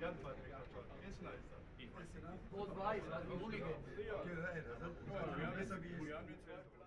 Ganz weit weg nach Schottland. Ist nicer. Rot-Weiß, also Hooligan. Ja, das hat besser gewesen.